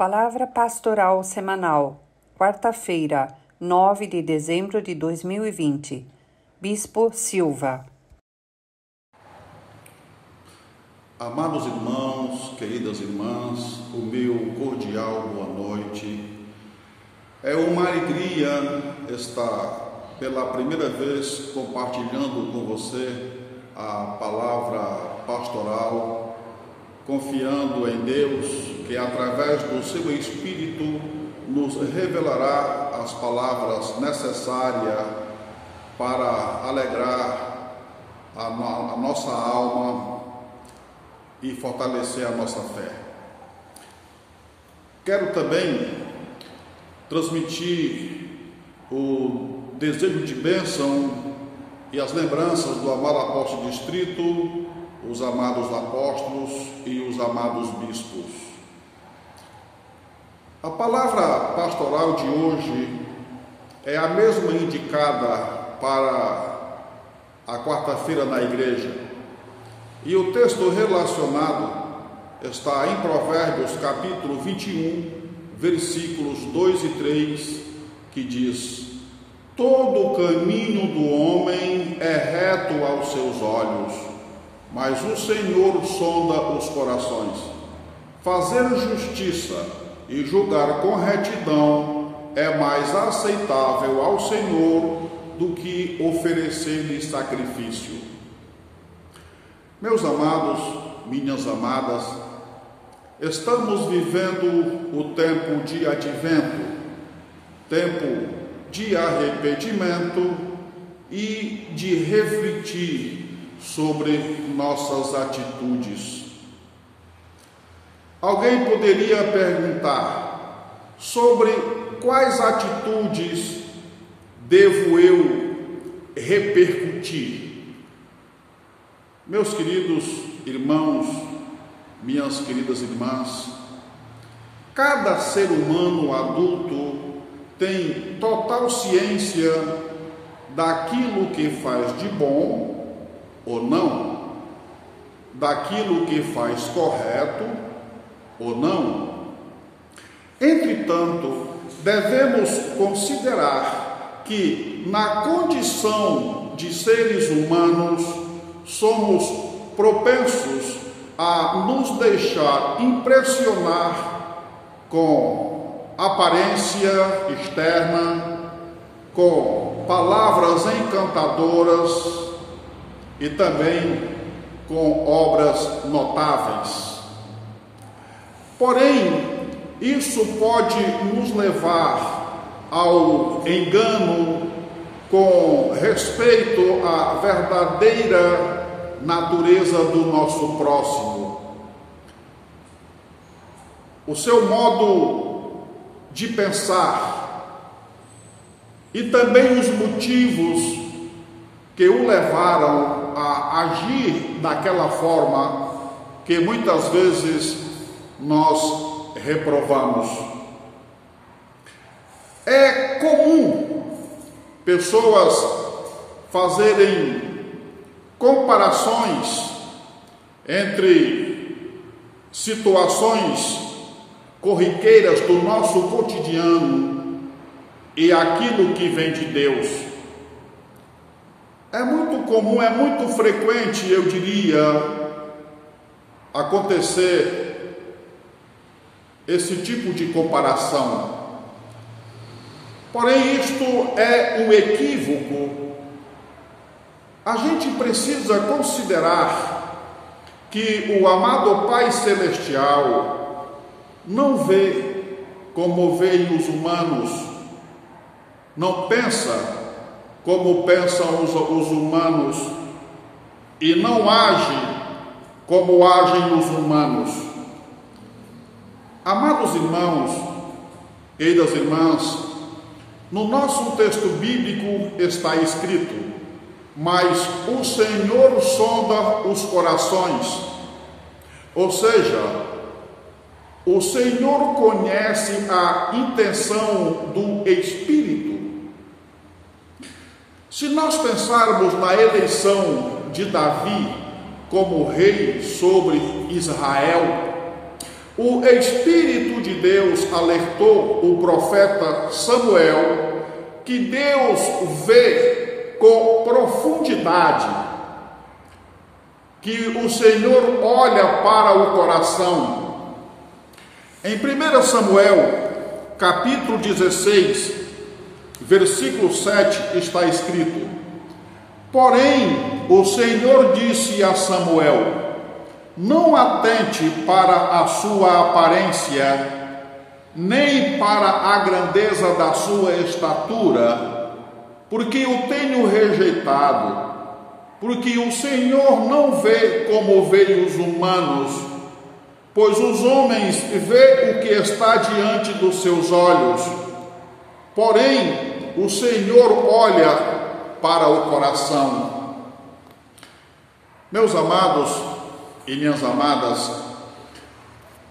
Palavra Pastoral Semanal, quarta-feira, 9 de dezembro de 2020. Bispo Silva. Amados irmãos, queridas irmãs, o meu cordial boa noite. É uma alegria estar pela primeira vez compartilhando com você a palavra pastoral confiando em Deus, que através do seu Espírito nos revelará as palavras necessárias para alegrar a, a nossa alma e fortalecer a nossa fé. Quero também transmitir o desejo de bênção e as lembranças do amado apóstolo distrito os amados apóstolos e os amados bispos. A palavra pastoral de hoje é a mesma indicada para a quarta-feira na igreja. E o texto relacionado está em Provérbios capítulo 21, versículos 2 e 3, que diz: Todo o caminho do homem é reto aos seus olhos mas o Senhor sonda os corações. Fazer justiça e julgar com retidão é mais aceitável ao Senhor do que oferecer-lhe sacrifício. Meus amados, minhas amadas, estamos vivendo o tempo de advento, tempo de arrependimento e de refletir sobre nossas atitudes. Alguém poderia perguntar sobre quais atitudes devo eu repercutir? Meus queridos irmãos, minhas queridas irmãs, cada ser humano adulto tem total ciência daquilo que faz de bom ou não, daquilo que faz correto ou não. Entretanto, devemos considerar que, na condição de seres humanos, somos propensos a nos deixar impressionar com aparência externa, com palavras encantadoras, e também com obras notáveis. Porém, isso pode nos levar ao engano com respeito à verdadeira natureza do nosso próximo. O seu modo de pensar e também os motivos que o levaram a agir daquela forma que muitas vezes nós reprovamos. É comum pessoas fazerem comparações entre situações corriqueiras do nosso cotidiano e aquilo que vem de Deus. É muito comum, é muito frequente, eu diria, acontecer esse tipo de comparação. Porém, isto é um equívoco. A gente precisa considerar que o amado Pai Celestial não vê como veem os humanos, não pensa como pensam os, os humanos e não age como agem os humanos. Amados irmãos, queridas irmãs, no nosso texto bíblico está escrito: Mas o Senhor sonda os corações. Ou seja, o Senhor conhece a intenção do Espírito se nós pensarmos na eleição de Davi como rei sobre Israel, o Espírito de Deus alertou o profeta Samuel que Deus vê com profundidade, que o Senhor olha para o coração. Em 1 Samuel, capítulo 16, versículo 7, está escrito: Porém, o Senhor disse a Samuel: não atente para a sua aparência, nem para a grandeza da sua estatura, porque o tenho rejeitado. Porque o Senhor não vê como veem os humanos, pois os homens vê o que está diante dos seus olhos. Porém, o Senhor olha para o coração. Meus amados, e minhas amadas,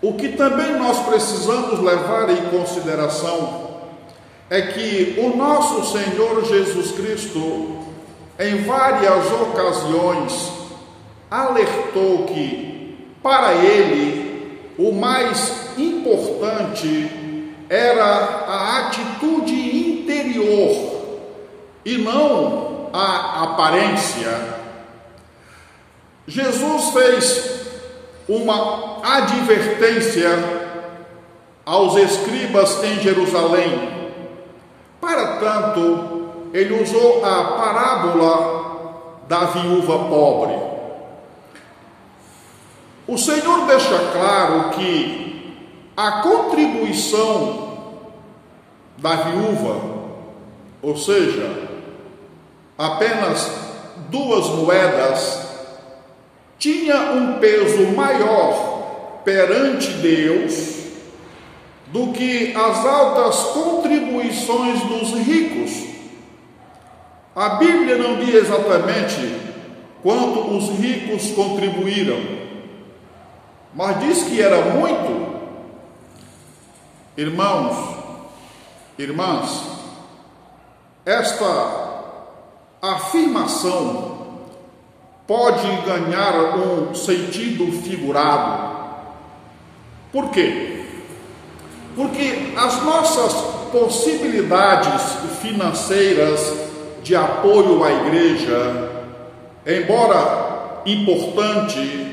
o que também nós precisamos levar em consideração é que o nosso Senhor Jesus Cristo, em várias ocasiões, alertou que, para ele, o mais importante era a atitude e não a aparência Jesus fez uma advertência aos escribas em Jerusalém. Para tanto, ele usou a parábola da viúva pobre. O Senhor deixa claro que a contribuição da viúva, ou seja, apenas duas moedas, tinha um peso maior perante Deus do que as altas contribuições dos ricos. A Bíblia não diz exatamente quanto os ricos contribuíram, mas diz que era muito. Irmãos, irmãs, esta afirmação pode ganhar um sentido figurado. Por quê? Porque as nossas possibilidades financeiras de apoio à igreja, embora importante,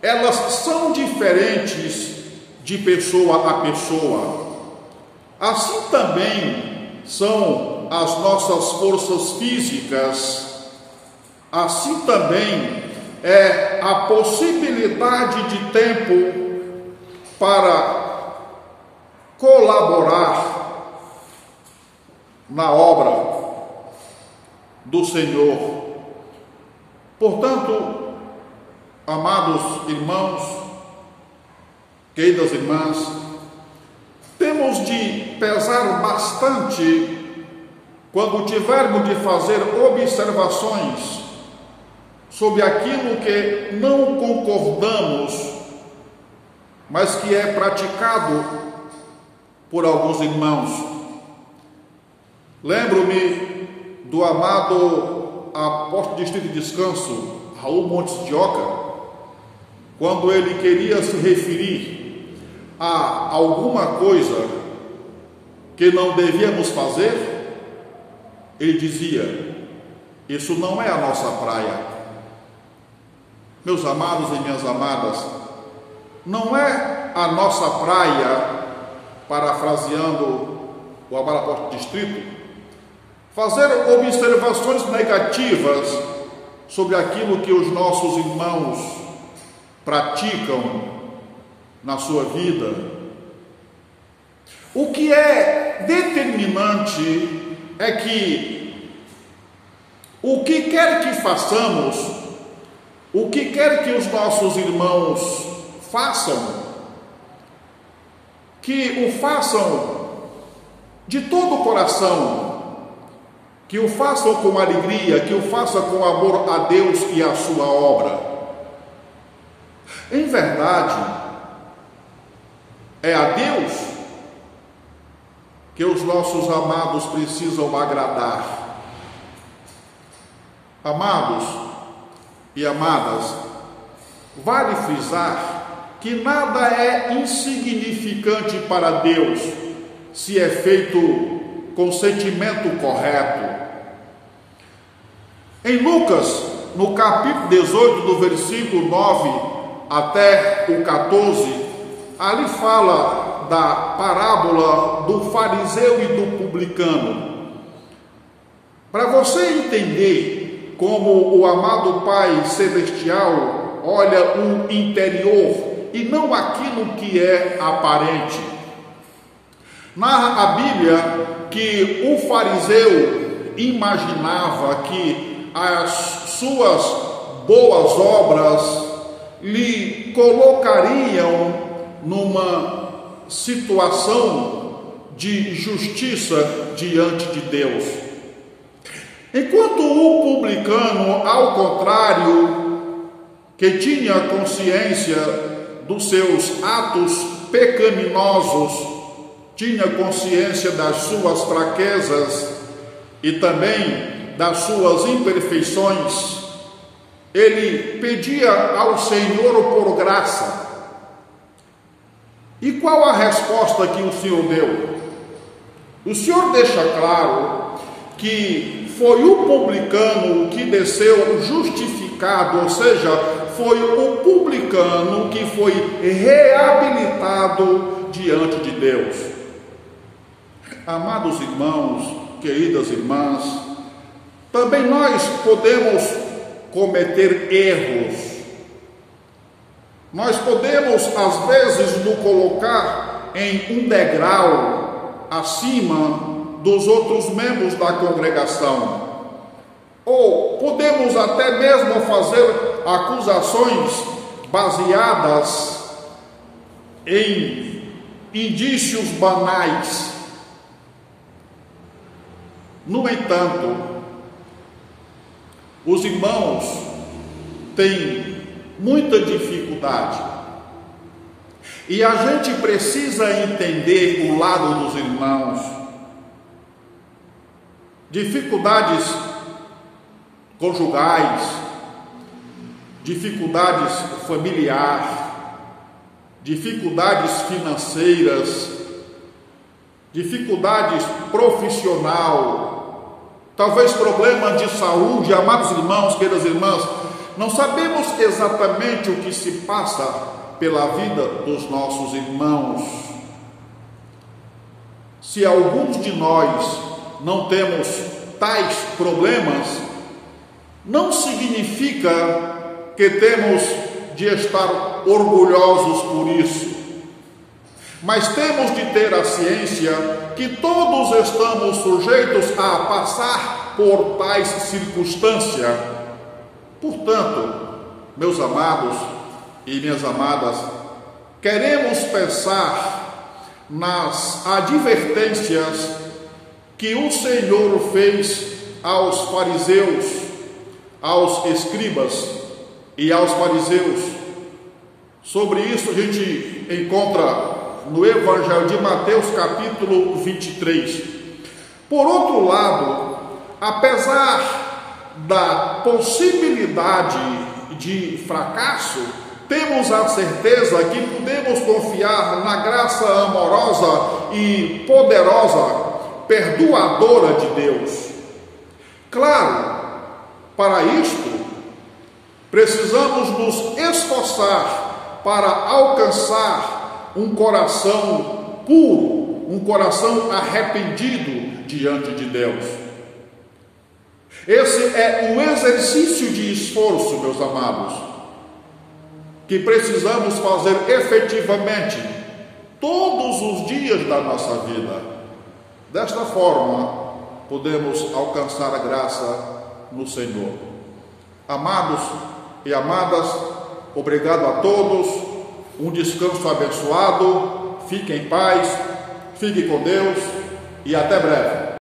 elas são diferentes de pessoa a pessoa. Assim também são as nossas forças físicas assim também é a possibilidade de tempo para colaborar na obra do Senhor. Portanto, amados irmãos, queridas irmãs, temos de pesar bastante quando tivermos de fazer observações sobre aquilo que não concordamos, mas que é praticado por alguns irmãos. Lembro-me do amado apóstolo de Distrito de Descanso, Raul Montes de Oca, quando ele queria se referir a alguma coisa que não devíamos fazer, ele dizia: Isso não é a nossa praia. Meus amados e minhas amadas, não é a nossa praia, parafraseando o apóstolo distrito, fazer observações negativas sobre aquilo que os nossos irmãos praticam na sua vida. O que é determinante é que o que quer que façamos, o que quer que os nossos irmãos façam, que o façam de todo o coração, que o façam com alegria, que o façam com amor a Deus e a sua obra. Em verdade, é a Deus que os nossos amados precisam agradar. Amados, e amadas, vale frisar que nada é insignificante para Deus se é feito com sentimento correto. Em Lucas, no capítulo 18, do versículo 9 até o 14, ali fala da parábola do fariseu e do publicano. Para você entender como o amado Pai Celestial olha o interior e não aquilo que é aparente. Narra a Bíblia que o fariseu imaginava que as suas boas obras lhe colocariam numa situação de justiça diante de Deus. Enquanto o publicano, ao contrário, que tinha consciência dos seus atos pecaminosos, tinha consciência das suas fraquezas e também das suas imperfeições, ele pedia ao Senhor por graça. E qual a resposta que o Senhor deu? O Senhor deixa claro que foi o publicano que desceu justificado, ou seja, foi o publicano que foi reabilitado diante de Deus. Amados irmãos, queridas irmãs, também nós podemos cometer erros. Nós podemos, às vezes, nos colocar em um degrau acima dos outros membros da congregação. Ou podemos até mesmo fazer acusações baseadas em indícios banais. No entanto, os irmãos têm muita dificuldade. E a gente precisa entender o lado dos irmãos dificuldades conjugais, dificuldades familiares, dificuldades financeiras, dificuldades profissional, talvez problemas de saúde, amados irmãos, queridas irmãs, não sabemos exatamente o que se passa pela vida dos nossos irmãos. Se alguns de nós não temos tais problemas, não significa que temos de estar orgulhosos por isso. Mas temos de ter a ciência que todos estamos sujeitos a passar por tais circunstâncias. Portanto, meus amados e minhas amadas, queremos pensar nas advertências que o Senhor fez aos fariseus, aos escribas e aos fariseus. Sobre isso a gente encontra no Evangelho de Mateus, capítulo 23. Por outro lado, apesar da possibilidade de fracasso, temos a certeza que podemos confiar na graça amorosa e poderosa perdoadora de Deus. Claro, para isto, precisamos nos esforçar para alcançar um coração puro, um coração arrependido diante de Deus. Esse é o exercício de esforço, meus amados, que precisamos fazer efetivamente todos os dias da nossa vida. Desta forma, podemos alcançar a graça no Senhor. Amados e amadas, obrigado a todos, um descanso abençoado, fique em paz, fique com Deus e até breve.